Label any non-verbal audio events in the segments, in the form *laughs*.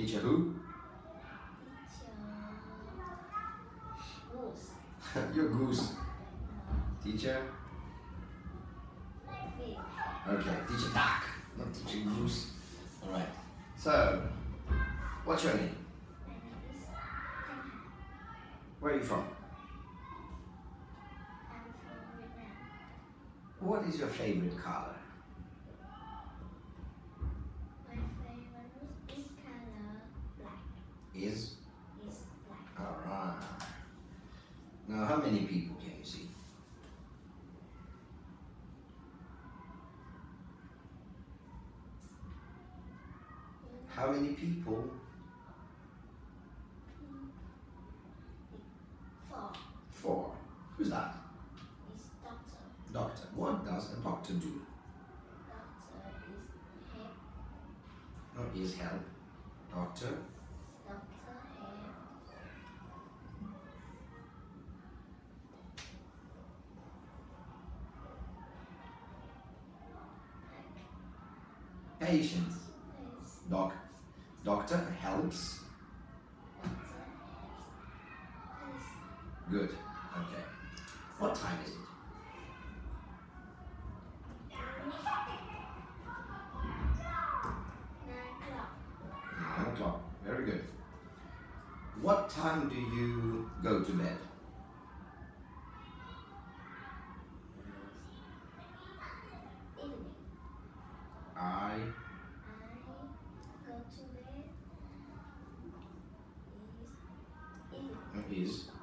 Teacher who? *laughs* Teacher Goose. Your goose. Teacher? Okay, teacher duck, not teacher goose. Alright. So, what's your name? Where are you from? I'm from Vietnam. What is your favorite color? Is? Is black. Alright. Now, how many people can you see? How many people? Four Four. Who's that? is doctor. Doctor. What does a doctor do? Doctor is head. Not is help. Doctor Patients. Doc. Doctor helps. Good. Okay. What time is it? Nine o'clock. Very good. What time do you go to bed? Evening. I. I go to bed. Evening. Is.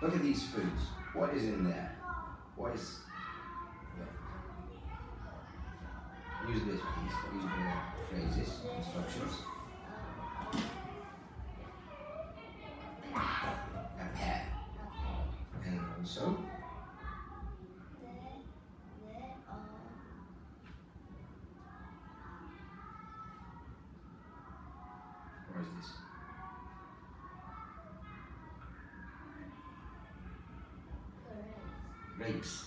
Look at these foods. What is in there? What is. Yeah. Use this, please. Use the phrases, instructions. A pear. And also. There, there What is this? Grapes.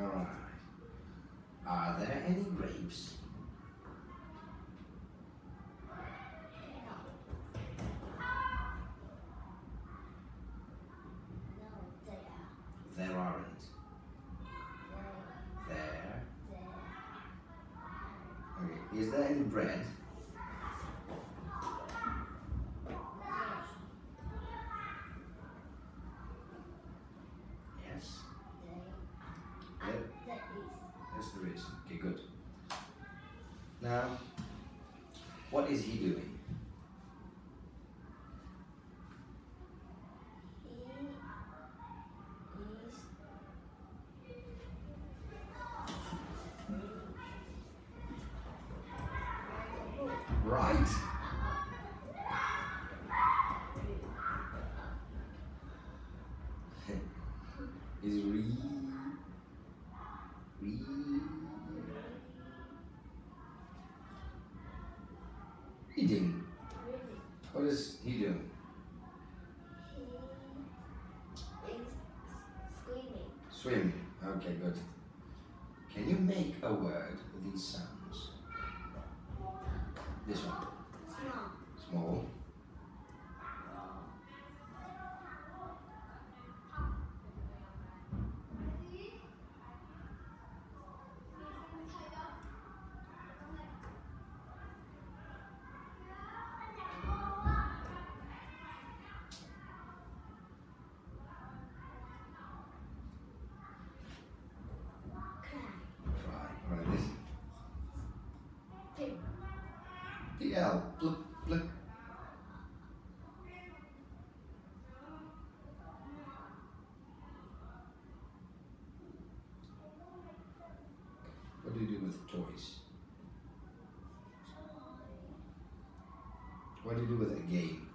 Alright. Are there any grapes? No. There aren't. They, There. Okay. Is there any bread? Yes, Yes. they. Yep. Uh, there is. Yes, there is. Okay, good. Now, what is he doing? Right. *laughs* is re re Really? What is he doing? He is screaming. Swimming. Okay, good. Can you make a word with these sounds? This one. Small. Small. PL. Look, look. What do you do with toys? What do you do with a game?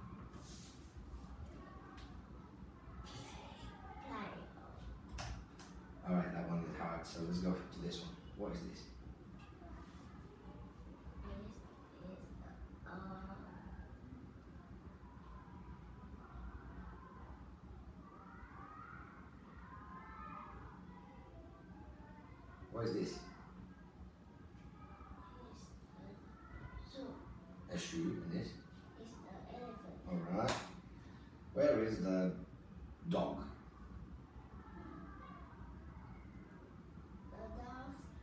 Alright, that one is hard, so let's go to this one. What is this? This is uh What is this? is a shoe, and this? It's the elephant. Alright. Where is the dog? The dog is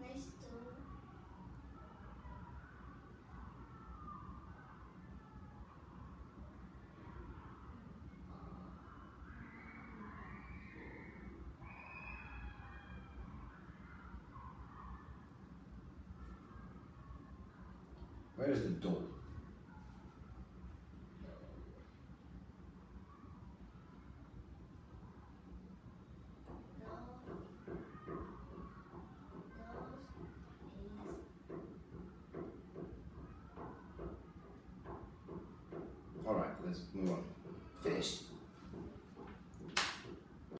next to Where is the door? is Alright, let's move on.